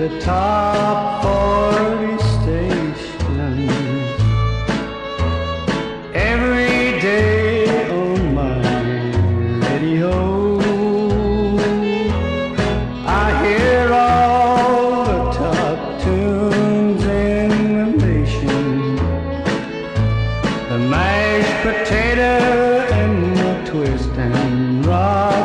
the top 40 stations. Every day on my radio, I hear all the top tunes in the nation. The mashed potato and the twist and rock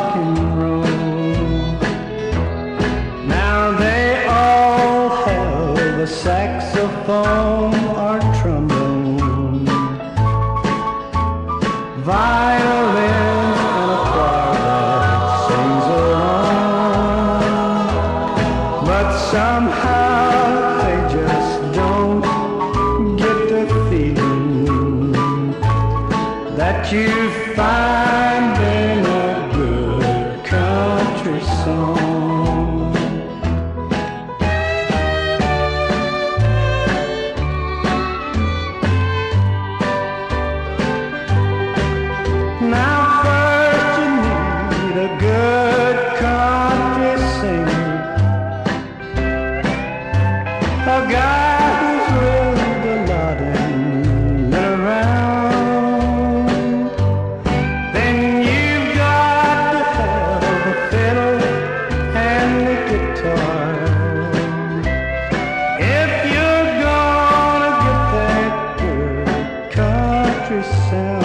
you find in a good country song. yourself